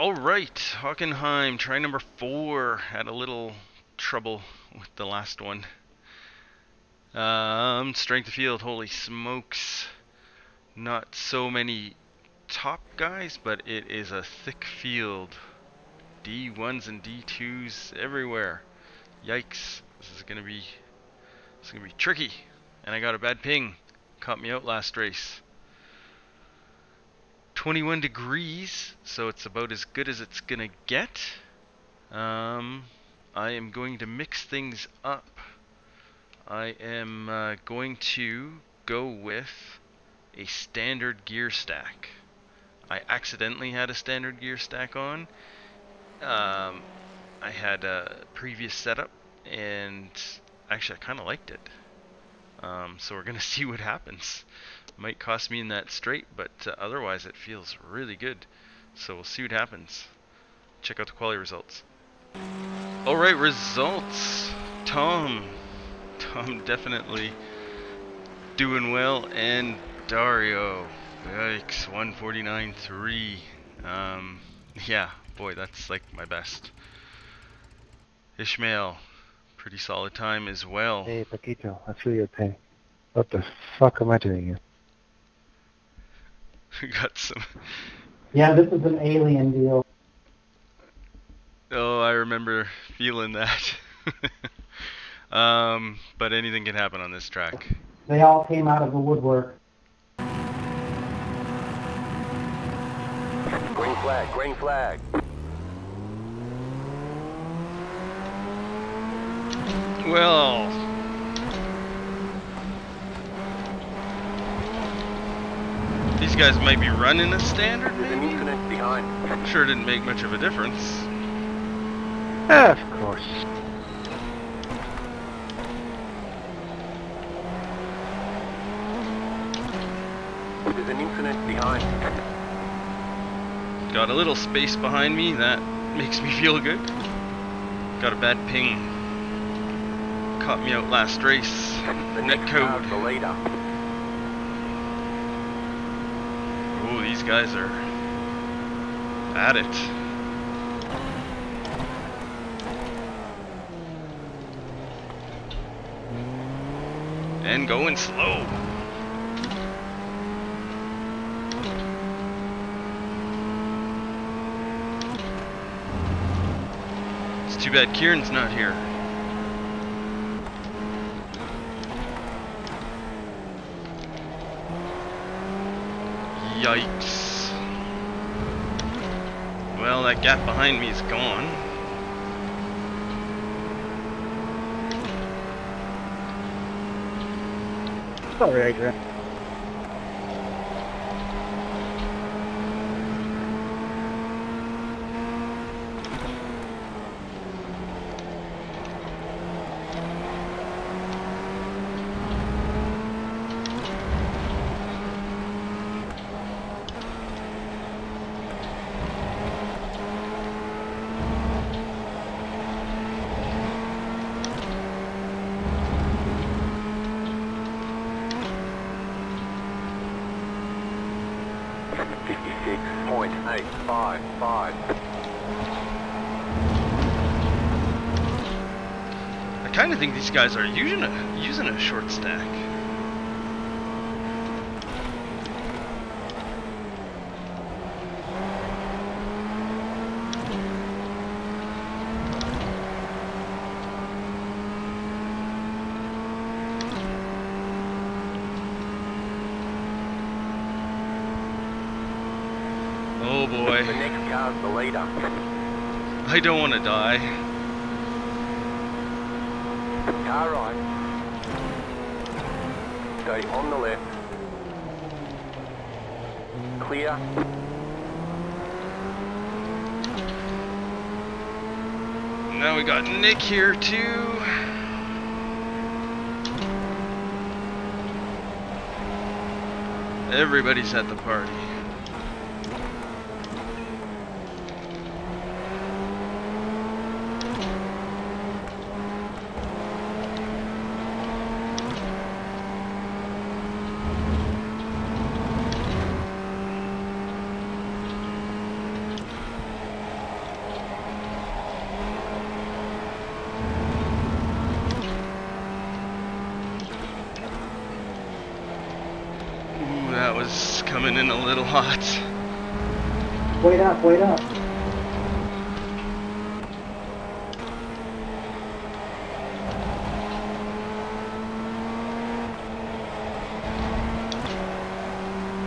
All right, Hockenheim, try number four. Had a little trouble with the last one. Um, strength of field, holy smokes. Not so many top guys, but it is a thick field. D1s and D2s everywhere. Yikes. This is gonna be this is gonna be tricky. And I got a bad ping. Caught me out last race. 21 degrees, so it's about as good as it's gonna get. Um, I am going to mix things up. I am uh, going to go with a standard gear stack. I accidentally had a standard gear stack on. Um, I had a previous setup and actually I kind of liked it. Um, so we're gonna see what happens. Might cost me in that straight, but uh, otherwise it feels really good. So we'll see what happens. Check out the quality results. Alright, results. Tom. Tom definitely doing well. And Dario. Yikes, 149.3. Um, yeah, boy, that's like my best. Ishmael, pretty solid time as well. Hey, Paquito, I feel your pain. What the fuck am I doing here? We got some. Yeah, this is an alien deal. Oh, I remember feeling that. um, but anything can happen on this track. They all came out of the woodwork. Green flag, green flag. Well, these guys might be running a standard, There's an maybe? incident behind. I'm sure it didn't make much of a difference. Of course. There's an incident behind. Got a little space behind me, that makes me feel good. Got a bad ping. Caught me out last race. The Net code. the leader. Oh, these guys are at it. And going slow. It's too bad Kieran's not here. Yikes. Well, that gap behind me is gone. Sorry, Adrian. Fifty-six point eight five five. I kind of think these guys are using a using a short stack. Oh boy, The next car's the leader. I don't want to die. Car right. Stay on the left. Clear. Now we got Nick here too. Everybody's at the party. coming in a little hot. Wait up, wait up.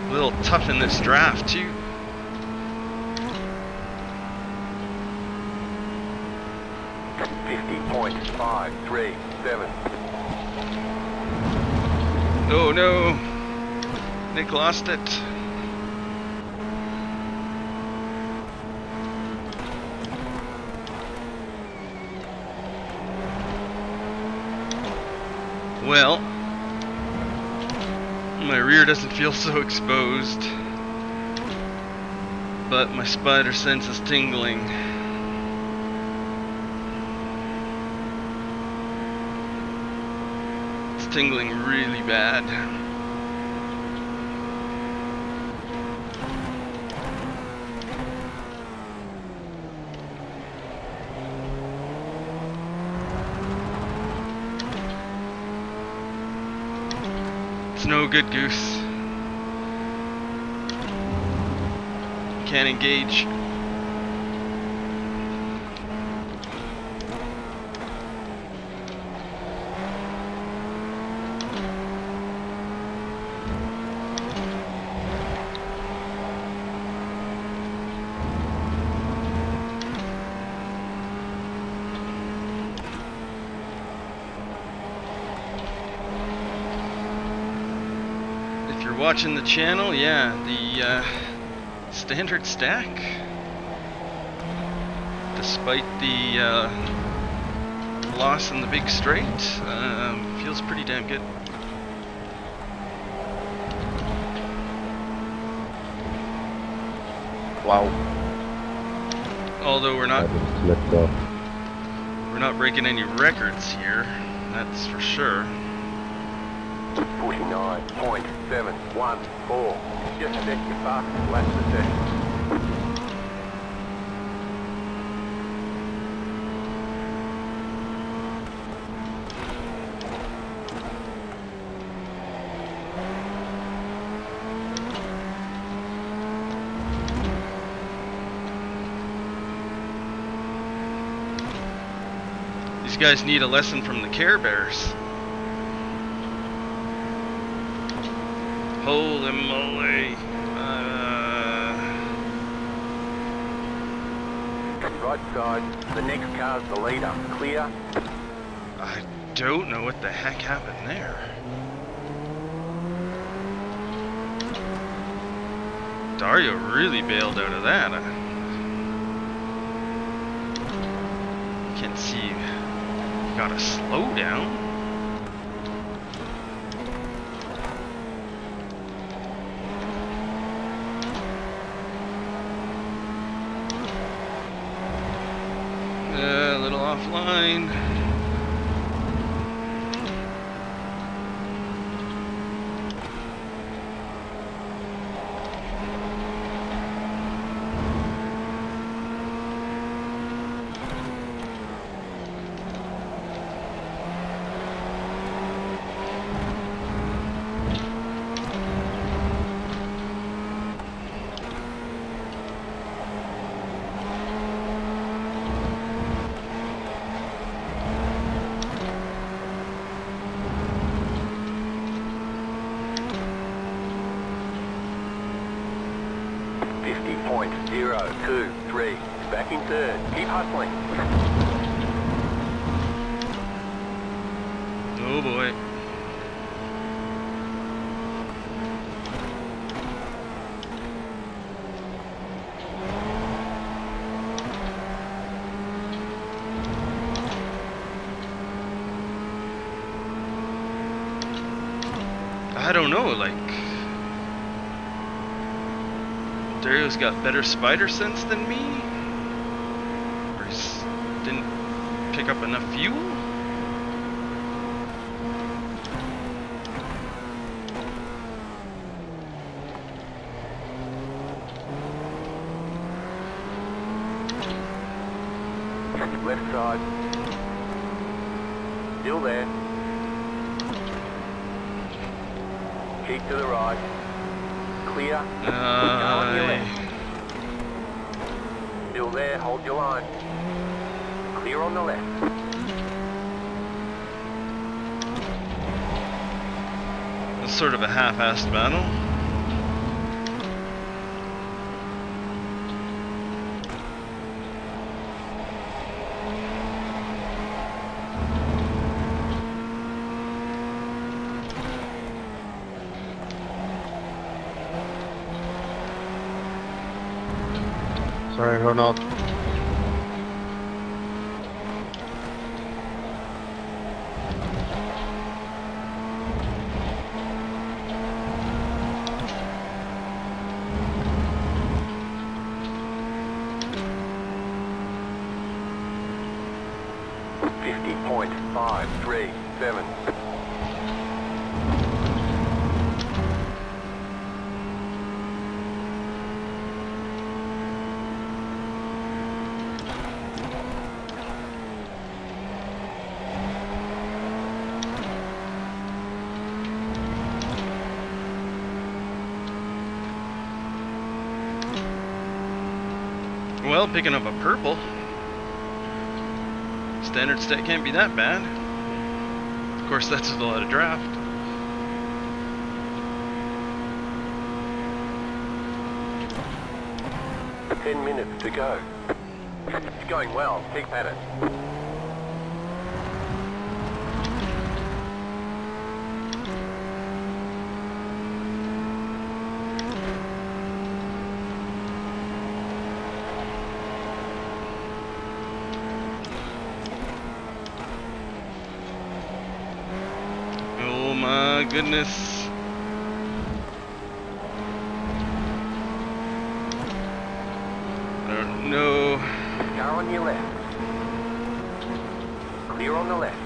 A little tough in this draft too. Fifty point five three seven. Oh no! Nick lost it. Well, my rear doesn't feel so exposed, but my spider sense is tingling. It's tingling really bad. It's no good, Goose. Can't engage. If you're watching the channel, yeah, the uh, standard stack, despite the uh, loss in the big straight, um, feels pretty damn good. Wow. Although we're not I just slipped off. we're not breaking any records here, that's for sure. Forty nine point seven one four. Just set your fastest lap to. These guys need a lesson from the Care Bears. Holy moly. Uh, Right side. The next car's the leader. Clear. I don't know what the heck happened there. Dario really bailed out of that. I can't see. Gotta slow down. Uh, a little offline. Fifty point zero two three. Back in third. Keep hustling. Oh boy. I don't know, like Dario's got better spider sense than me? Or didn't pick up enough fuel? Left side. Still there. Keep to the right. Clear. Uh, Still there, hold your line. Clear on the left. it's sort of a half-assed battle. Sorry, Ronald. Fifty point five three seven. Well, picking up a purple. Standard stack can't be that bad. Of course, that's a lot of draft. Ten minutes to go. It's going well. Keep at it. Oh my goodness. I don't know. Car on your left. Clear on the left.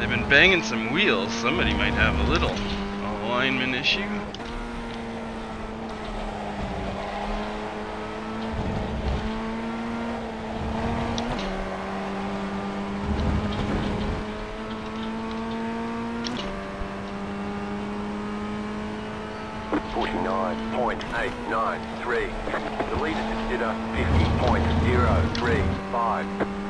They've been banging some wheels. Somebody might have a little alignment issue. Forty-nine point eight nine three. The leader consider fifty point zero three five.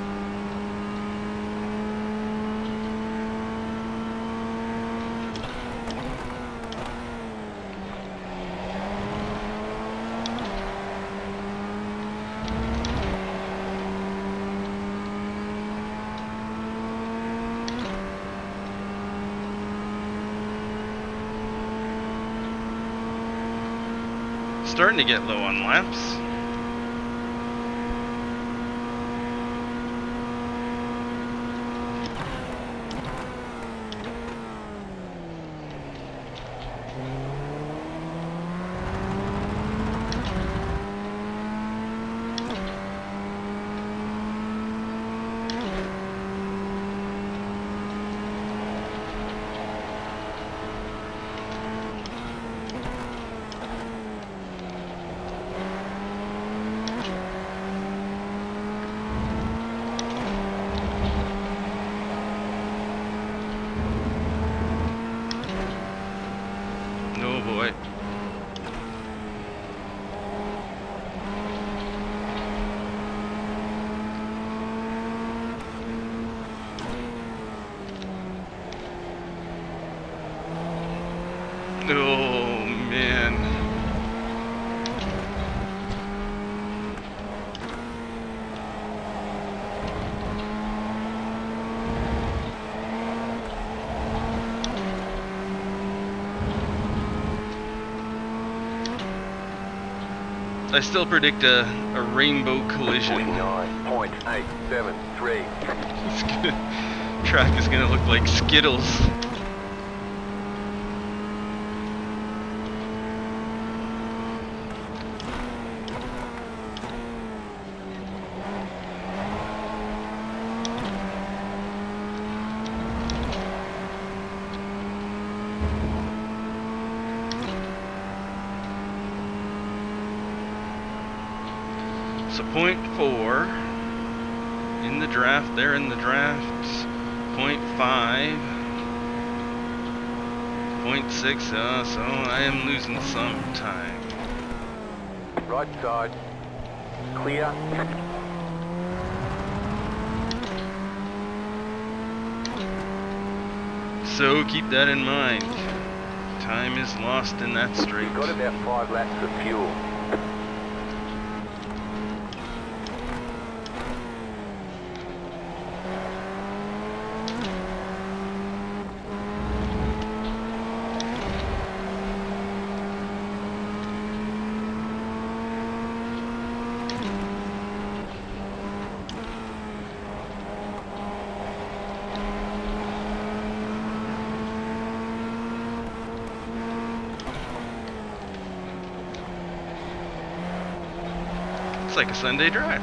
Starting to get low on laps. Oh boy. Oh man. I still predict a, a rainbow collision. Forty-nine point eight seven three. It's gonna, track is gonna look like Skittles. In the draft. They're in the five. Point six. Uh, so I am losing some time. Right side. Clear. So keep that in mind. Time is lost in that straight. You've got about five laps of fuel. It's like a Sunday drive.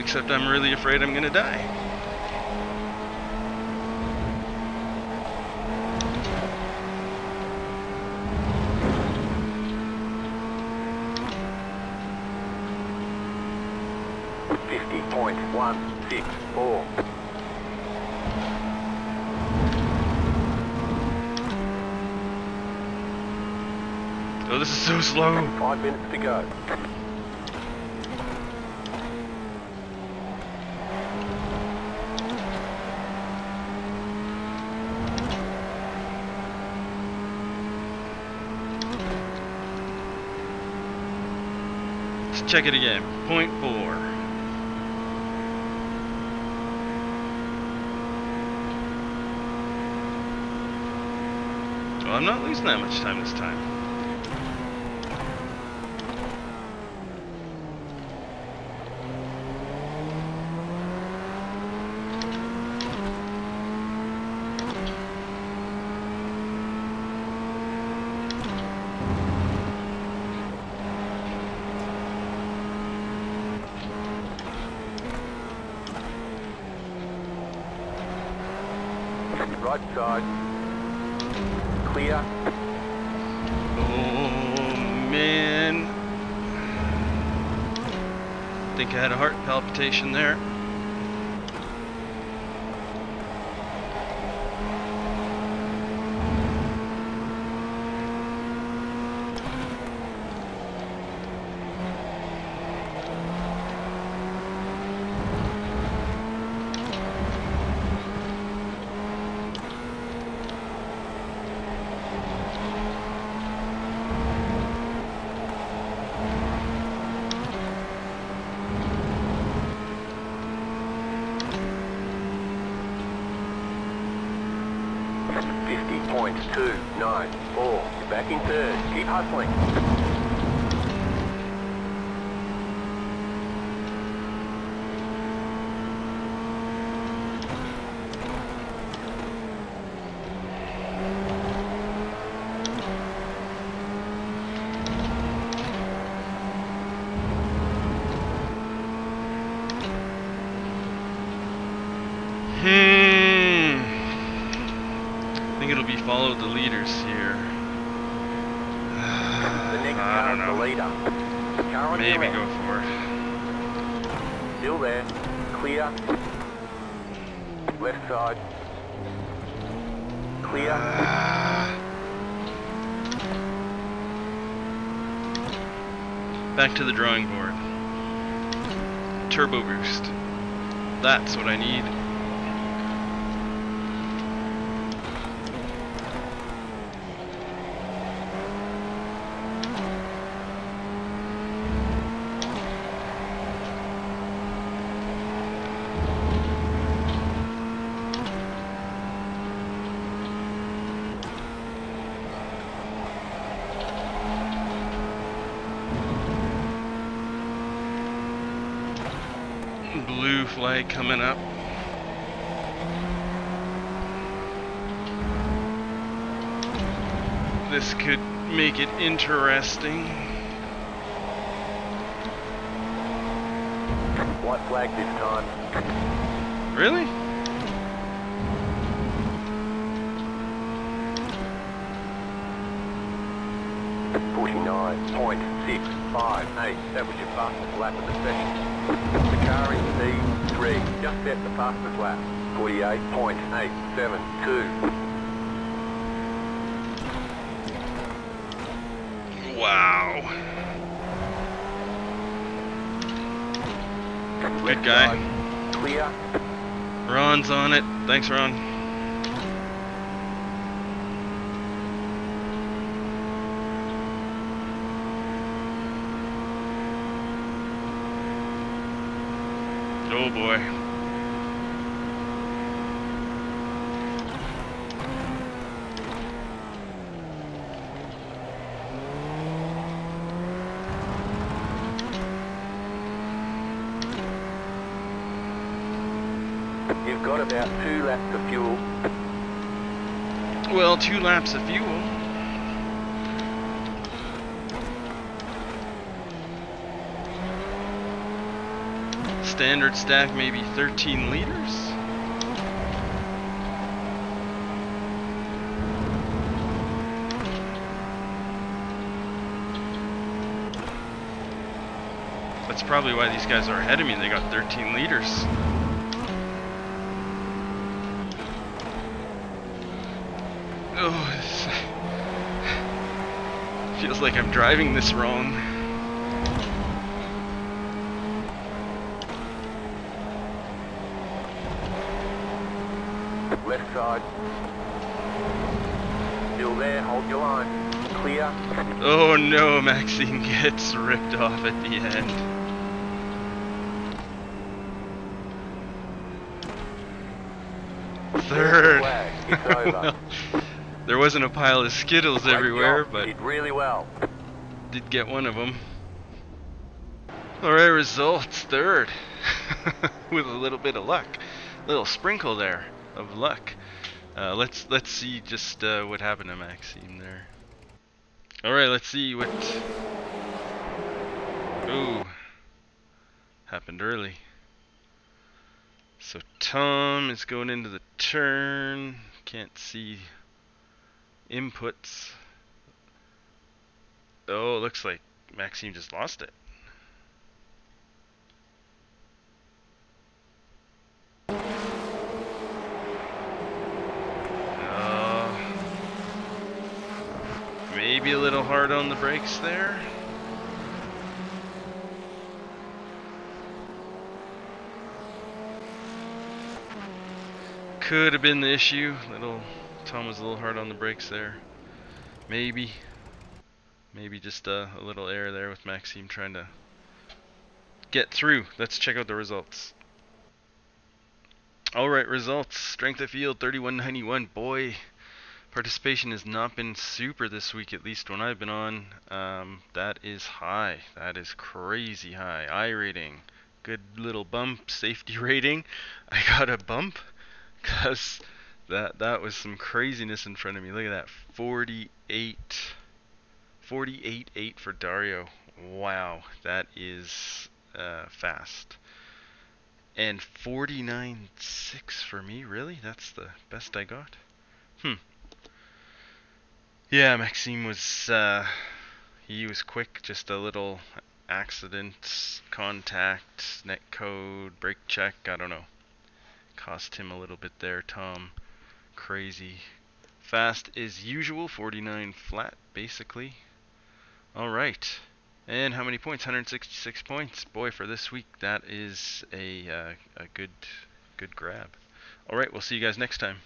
Except I'm really afraid I'm gonna die. Fifty point one six four. Oh, this is so slow. Five minutes to go. Let's check it again. Point four. Well, I'm not losing that much time this time. Right side. Clear. Oh man. Think I had a heart palpitation there. Fifty point two nine four. You're back in third. Keep hustling. Hmm. I think it'll be follow the leaders here. The next I car don't is the know. leader. Car on Maybe your go left. for it. Still there. Clear. Left side. Clear. Back to the drawing board. Turbo boost. That's what I need. Blue flag coming up. This could make it interesting. White flag this time. Really? 49.658. That was your fastest lap of the session. In P3 just set the fastest lap. 48.872. Wow. Good guy. Clear. Ron's on it. Thanks, Ron. Oh boy. You've got about two laps of fuel. Well, two laps of fuel. Standard stack maybe 13 liters. That's probably why these guys are ahead of me. They got 13 liters. Oh, feels like I'm driving this wrong. Left side. Still there, hold your line. Clear. Oh no, Maxime gets ripped off at the end. Third. Flag, it's over. Well, there wasn't a pile of Skittles everywhere, but did really well. did get one of them. Alright, results third. With a little bit of luck. Little sprinkle there of luck. Uh, let's let's see just uh, what happened to Maxime there. Alright, let's see what Ooh. Happened early. So Tom is going into the turn. Can't see inputs. Oh, looks like Maxime just lost it. Uh, maybe a little hard on the brakes there. Could have been the issue. Little Tom was a little hard on the brakes there. Maybe. Maybe just uh, a little error there with Maxime trying to get through. Let's check out the results. Alright, results. Strength of field 3191. Boy, participation has not been super this week, at least when I've been on. Um, that is high. That is crazy high. iRating. Good little bump. Safety rating. I got a bump because that that was some craziness in front of me. Look at that. 48 48 8 for Dario. Wow, that is uh, fast. And 49 6 for me. Really? That's the best I got? Hmm. Yeah, Maxime was uh, he was quick, just a little accident, contact, net code, brake check, I don't know. Cost him a little bit there, Tom. Crazy. Fast as usual, 49 flat, basically. Alright. And how many points? 166 points. Boy, for this week, that is a, uh, a good, good grab. Alright, we'll see you guys next time.